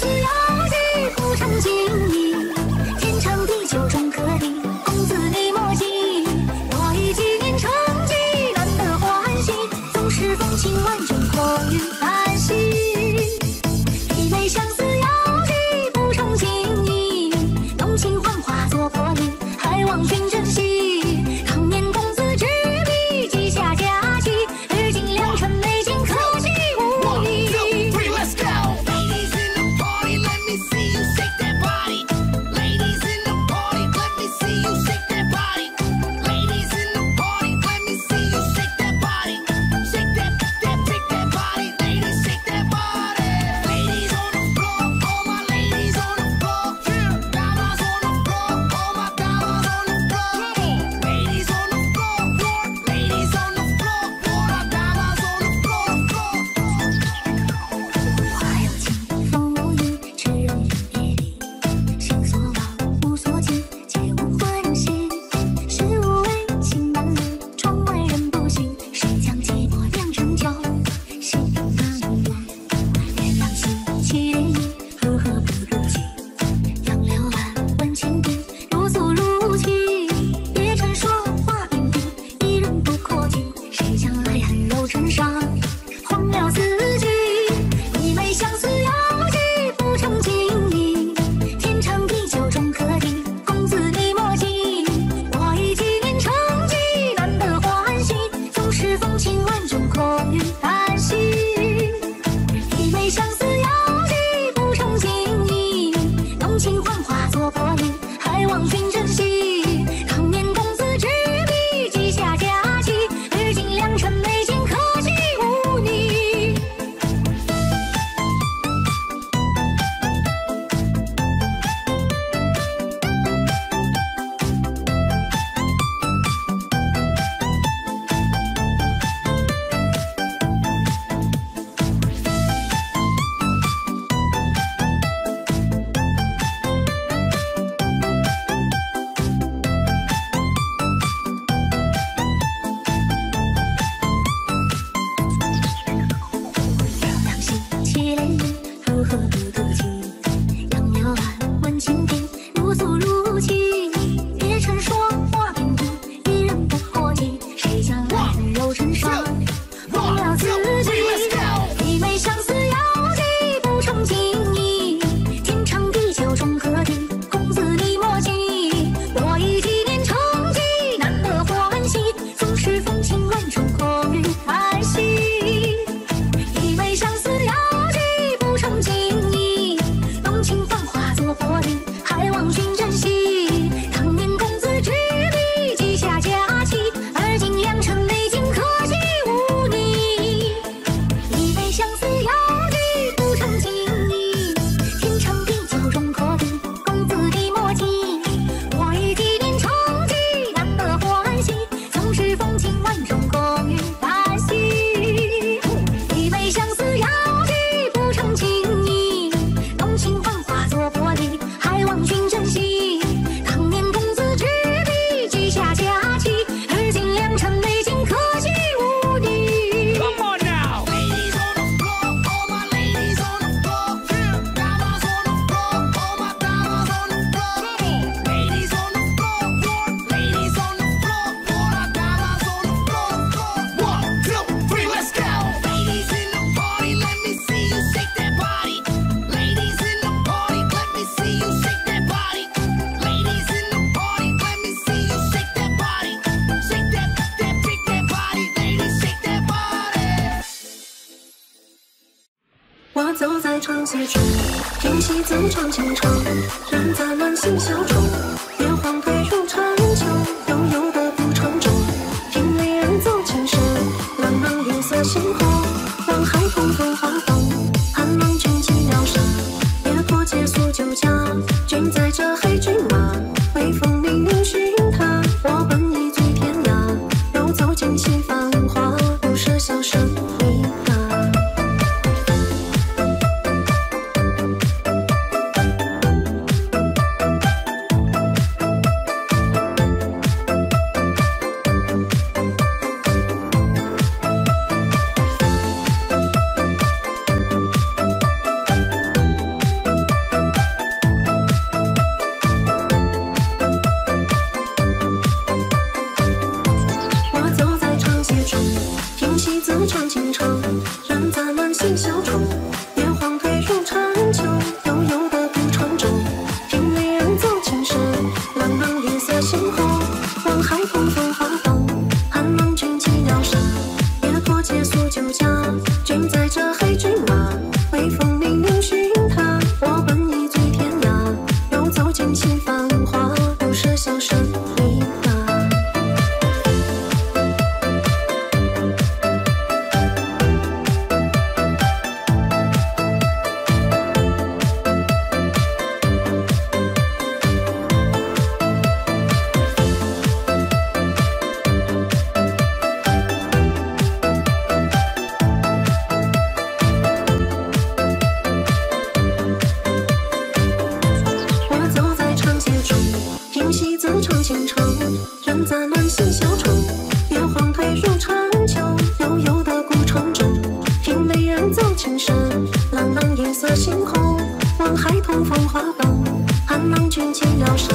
Cause you. 走在长街中听戏子唱情长人杂乱戏小丑叶黄退入长秋悠悠的古城中听美人奏琴声朗朗夜色星空望孩童放花灯盼郎君几撩纱夜泊借宿酒家君在这乱性小丑，连环推入长秋，悠悠的古长洲，听美人奏琴声，朗朗夜色星空，望海风风花放，寒冷军旗撩杀，越过借宿酒家，君载着黑骏马，微风凛凛寻他，我本已醉天涯，又走进其繁后，望孩童风花灯，寒冷军旗撩杀，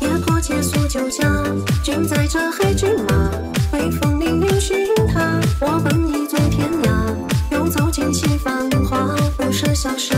越过借宿酒家，君载着黑骏马，威风凛凛寻他，我本一醉天涯，又走进其繁华，不舍笑声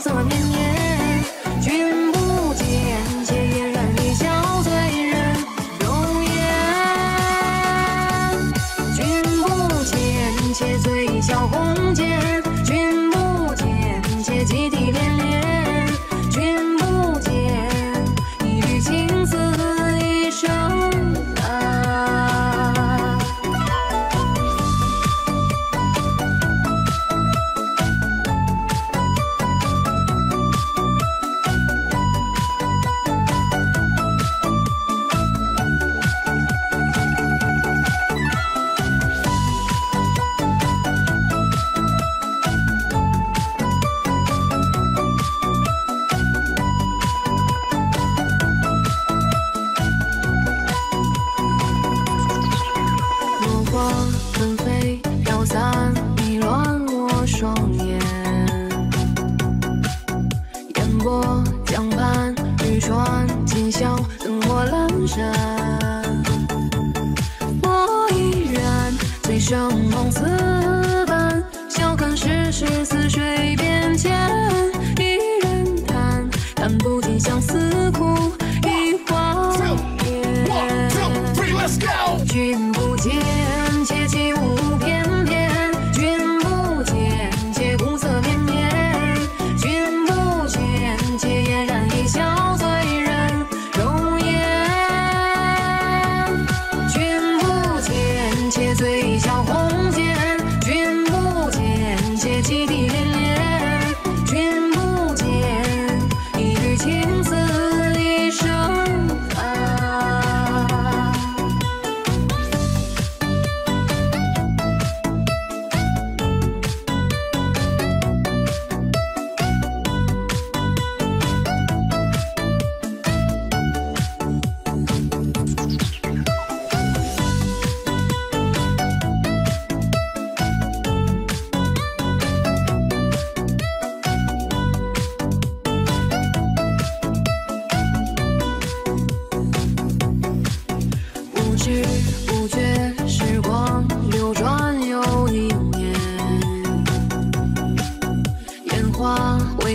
送我面船今宵，灯火阑珊。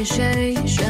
谁？谁